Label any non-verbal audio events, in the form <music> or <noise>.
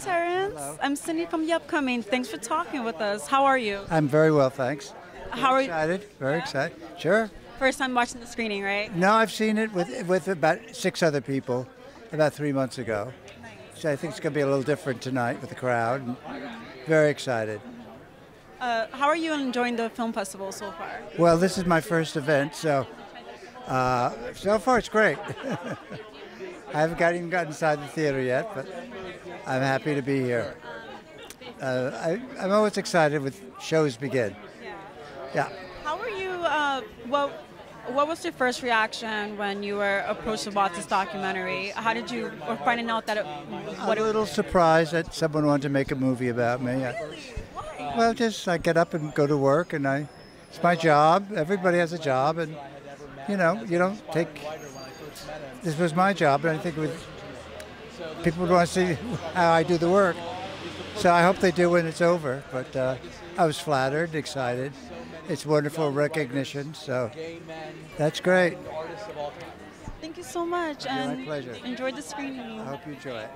Terrence. Hello. I'm Cindy from The Upcoming. Thanks for talking with us. How are you? I'm very well, thanks. How are you? Excited, very excited. Sure. First time watching the screening, right? No, I've seen it with with about six other people about three months ago. So I think it's going to be a little different tonight with the crowd. Very excited. Uh, how are you enjoying the film festival so far? Well, this is my first event, so uh, so far it's great. <laughs> I haven't got, even got inside the theater yet, but I'm happy to be here. Uh, I, I'm always excited when shows begin. Yeah. How were you? Uh, what What was your first reaction when you were approached about this documentary? How did you, or finding out that it, what a it little surprised that someone wanted to make a movie about me. I- well, just I get up and go to work, and I it's my job. Everybody has a job, and you know you don't take. This was my job, and I think with people want to see how I do the work. So I hope they do when it's over. But uh, I was flattered, excited. It's wonderful recognition, so that's great. Thank you so much, my pleasure. enjoy the screening. I hope you enjoy it.